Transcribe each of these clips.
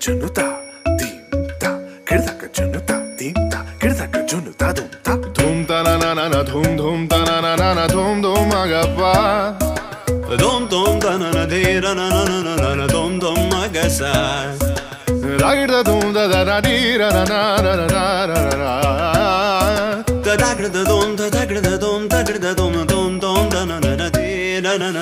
yo no está, tinta, querda que yo no está, tinta, querda que yo no está, dunta. Dum ta na na na na, dum dum ta na na na na, dum dum agapa. Dum dum ta na na, di na na na na na na, dum dum agasa. Da da dum da da da di na na na na na na na. Da da da dum da da da dum da da da dum.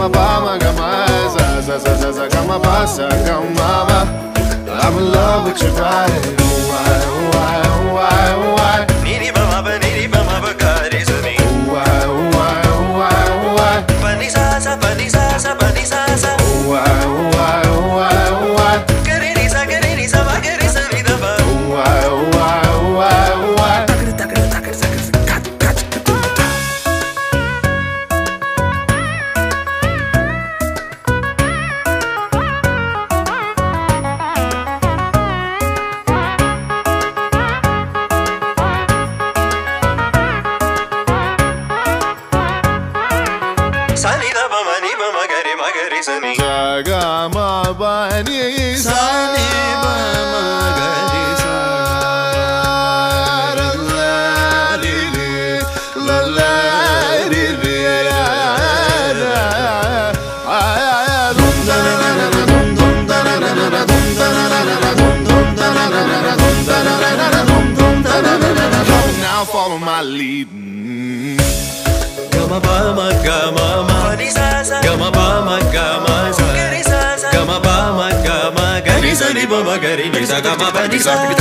Gama ba ma sa sa sa sa gama ba sa gama ba. I'm in love with your body. Ba ma ba ba ma ba ga re sa ni why why? Pa ni sa sa pa ni sa sa Gama ba ni sa ni ba ma ga re sa Now follow my lead. Gama ba ma gama ma ga re sa ni